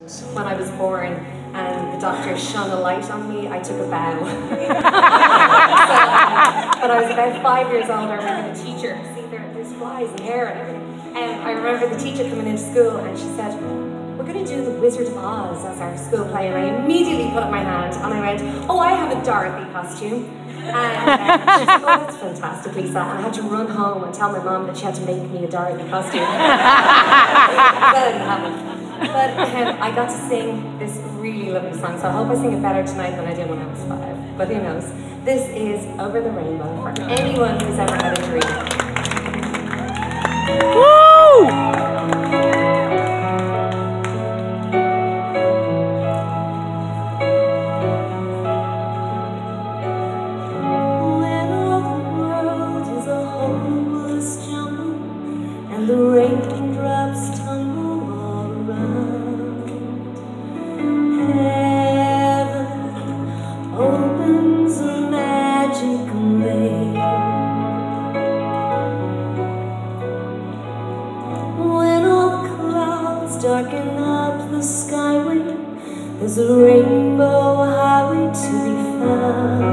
When I was born and the doctor shone a light on me, I took a bow. so, when I was about five years old, I remember the teacher, see there, there's flies and hair and everything. And I remember the teacher coming into school and she said, we're going to do the Wizard of Oz as our school play. And I immediately put up my hand and I went, oh, I have a Dorothy costume. And she said, oh, that's fantastic, Lisa. And I had to run home and tell my mom that she had to make me a Dorothy costume. that didn't happen. But um, I got to sing this really lovely song, so I hope I sing it better tonight than I did when I was five. But who knows? This is Over the Rainbow for anyone who's ever had a dream. Woo! When all the world is a hopeless jungle and the raindrops tumble darken up the skyway, there's a rainbow highway to be found.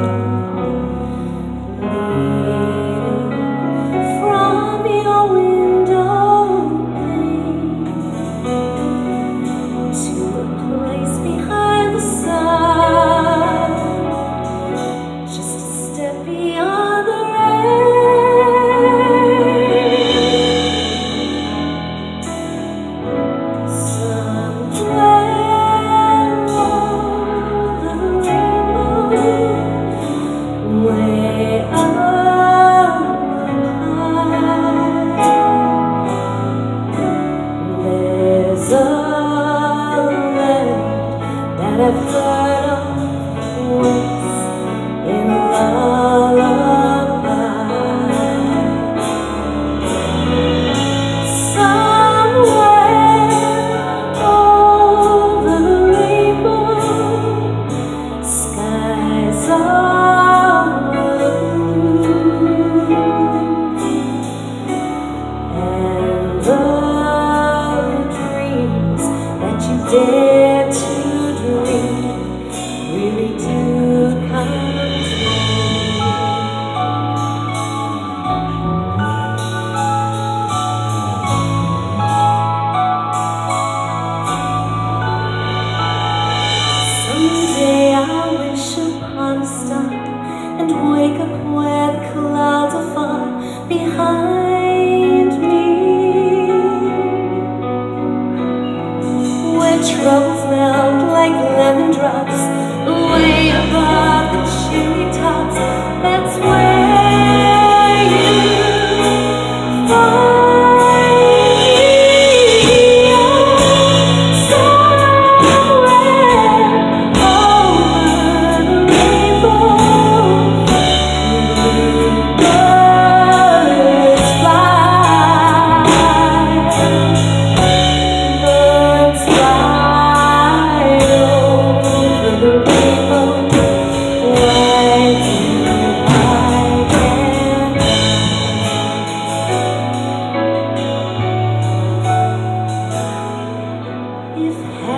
If